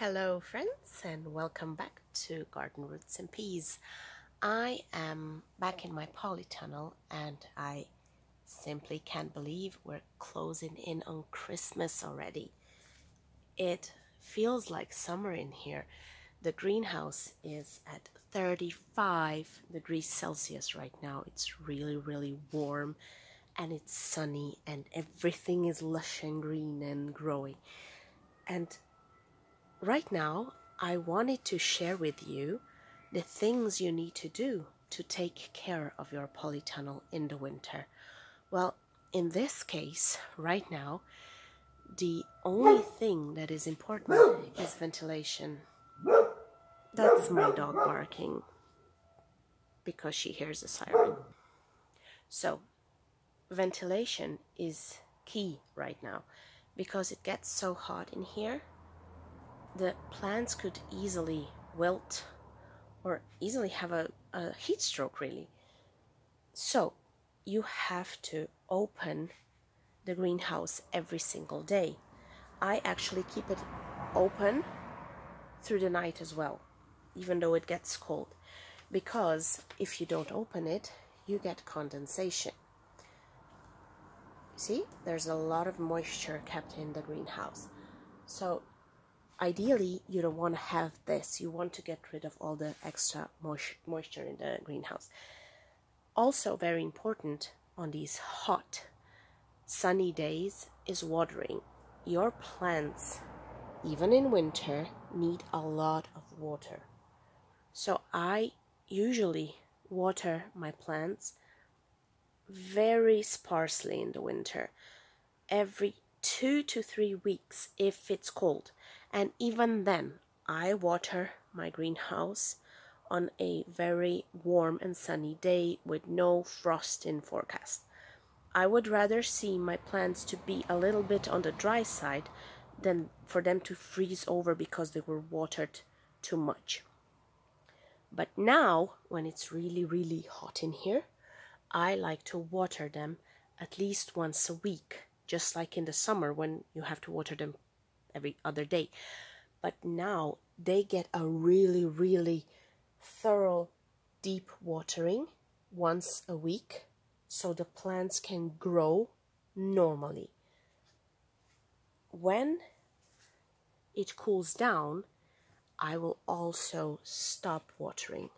Hello friends and welcome back to Garden Roots and Peas. I am back in my polytunnel and I simply can't believe we're closing in on Christmas already. It feels like summer in here. The greenhouse is at 35 degrees Celsius right now. It's really really warm and it's sunny and everything is lush and green and growing. And right now, I wanted to share with you the things you need to do to take care of your polytunnel in the winter. Well, in this case, right now, the only thing that is important is ventilation. That's my dog barking because she hears a siren. So, ventilation is key right now because it gets so hot in here the plants could easily wilt or easily have a, a heat stroke really. So you have to open the greenhouse every single day. I actually keep it open through the night as well even though it gets cold because if you don't open it you get condensation. See there's a lot of moisture kept in the greenhouse. So ideally you don't want to have this. You want to get rid of all the extra moisture in the greenhouse. Also very important on these hot sunny days is watering. Your plants even in winter need a lot of water. So i usually water my plants very sparsely in the winter. Every two to three weeks if it's cold and even then I water my greenhouse on a very warm and sunny day with no frost in forecast. I would rather see my plants to be a little bit on the dry side than for them to freeze over because they were watered too much. But now, when it's really, really hot in here, I like to water them at least once a week, just like in the summer when you have to water them every other day. But now they get a really, really thorough deep watering once a week so the plants can grow normally. When it cools down, I will also stop watering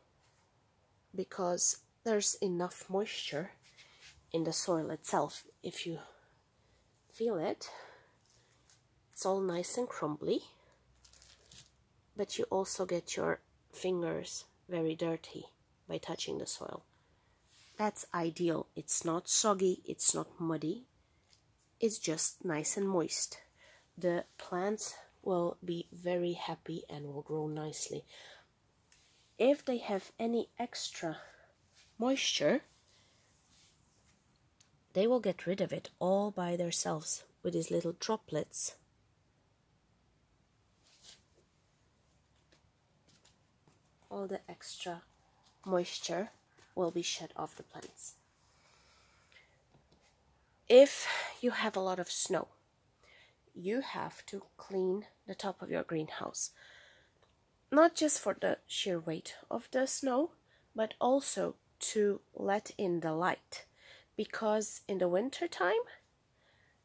because there's enough moisture in the soil itself. If you feel it, it's all nice and crumbly but you also get your fingers very dirty by touching the soil. That's ideal. It's not soggy it's not muddy. It's just nice and moist. The plants will be very happy and will grow nicely. If they have any extra moisture they will get rid of it all by themselves with these little droplets all the extra moisture will be shed off the plants. If you have a lot of snow, you have to clean the top of your greenhouse. Not just for the sheer weight of the snow, but also to let in the light. Because in the winter time,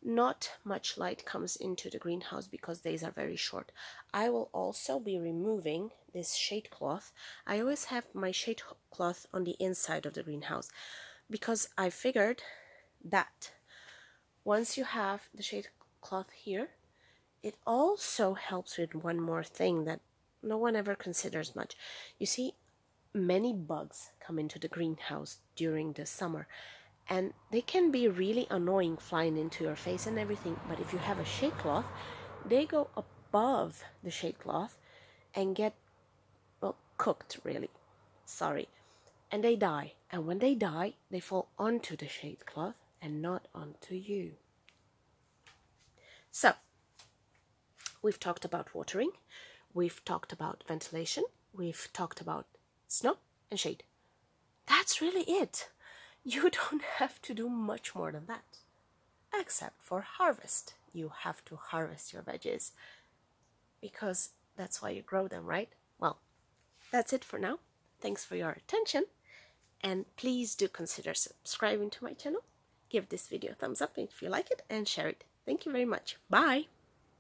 not much light comes into the greenhouse because days are very short. I will also be removing this shade cloth. I always have my shade cloth on the inside of the greenhouse because I figured that once you have the shade cloth here, it also helps with one more thing that no one ever considers much. You see, many bugs come into the greenhouse during the summer and they can be really annoying flying into your face and everything but if you have a shade cloth they go above the shade cloth and get well cooked really. Sorry. And they die. And when they die they fall onto the shade cloth and not onto you. So we've talked about watering. We've talked about ventilation. We've talked about snow and shade. That's really it you don't have to do much more than that. Except for harvest. You have to harvest your veggies because That's why you grow them, right? Well, that's it for now. Thanks for your attention. And please do consider subscribing to my channel. Give this video a thumbs up if you like it and share it. Thank you very much. Bye.